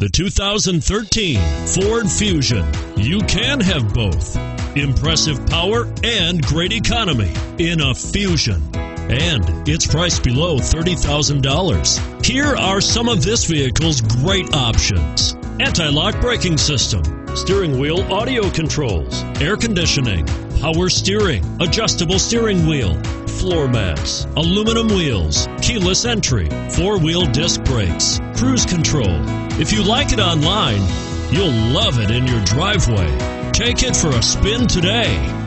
The 2013 Ford Fusion. You can have both. Impressive power and great economy in a Fusion. And it's priced below $30,000. Here are some of this vehicle's great options. Anti-lock braking system, steering wheel audio controls, air conditioning, power steering, adjustable steering wheel, floor mats, aluminum wheels, keyless entry, four-wheel disc brakes, cruise control. If you like it online, you'll love it in your driveway. Take it for a spin today.